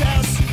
house.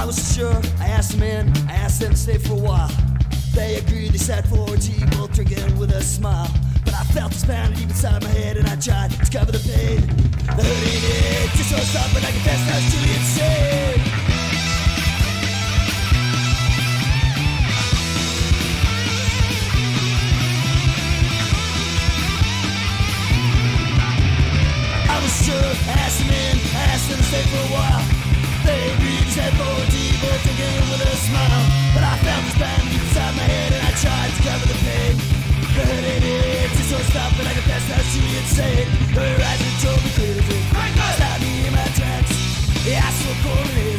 I was sure. I asked them in. I asked them to stay for a while. They agreed, they sat for tea, both drinking with a smile. But I felt this pounding deep inside my head, and I tried to cover the pain. The hurting it, just so stop, but I confess I was truly insane. I was sure, asked them in, asked them to stay for a while. That's how she had said. Her eyes had totally me Stop me in my tracks. I saw so